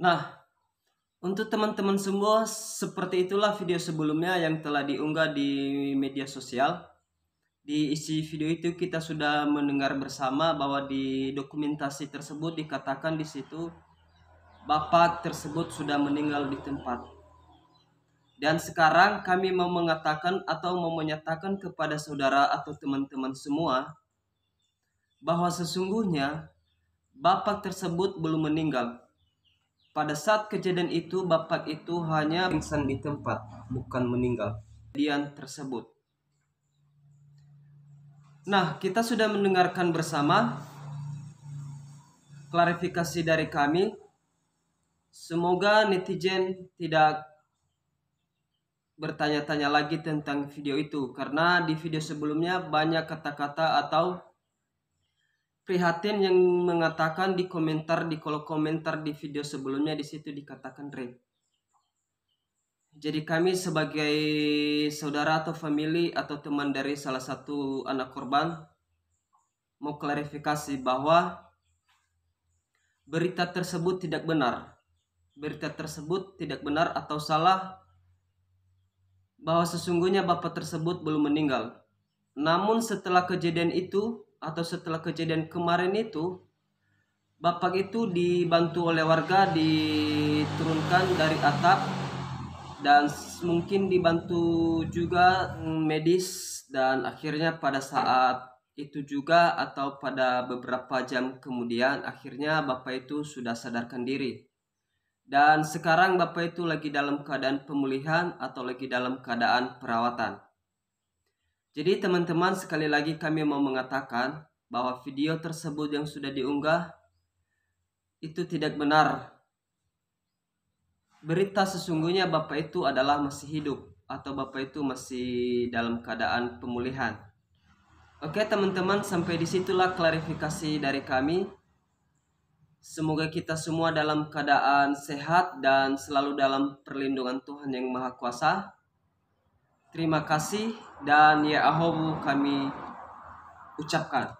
Nah, untuk teman-teman semua, seperti itulah video sebelumnya yang telah diunggah di media sosial. Di isi video itu kita sudah mendengar bersama bahwa di dokumentasi tersebut dikatakan di situ bapak tersebut sudah meninggal di tempat. Dan sekarang kami mau mengatakan atau mau menyatakan kepada saudara atau teman-teman semua bahwa sesungguhnya bapak tersebut belum meninggal. Pada saat kejadian itu, bapak itu hanya pingsan di tempat, bukan meninggal. Kejadian tersebut. Nah, kita sudah mendengarkan bersama klarifikasi dari kami. Semoga netizen tidak bertanya-tanya lagi tentang video itu karena di video sebelumnya banyak kata-kata atau prihatin yang mengatakan di komentar di kolom komentar di video sebelumnya di situ dikatakan rape. Jadi kami sebagai saudara atau family atau teman dari salah satu anak korban mau klarifikasi bahwa berita tersebut tidak benar. Berita tersebut tidak benar atau salah bahwa sesungguhnya bapak tersebut belum meninggal. Namun setelah kejadian itu atau setelah kejadian kemarin itu bapak itu dibantu oleh warga diturunkan dari atap dan mungkin dibantu juga medis dan akhirnya pada saat itu juga atau pada beberapa jam kemudian akhirnya bapak itu sudah sadarkan diri dan sekarang bapak itu lagi dalam keadaan pemulihan atau lagi dalam keadaan perawatan jadi teman-teman sekali lagi kami mau mengatakan bahwa video tersebut yang sudah diunggah itu tidak benar. Berita sesungguhnya Bapak itu adalah masih hidup atau Bapak itu masih dalam keadaan pemulihan. Oke teman-teman sampai di situlah klarifikasi dari kami. Semoga kita semua dalam keadaan sehat dan selalu dalam perlindungan Tuhan yang Maha Kuasa. Terima kasih dan ya ahobu kami ucapkan.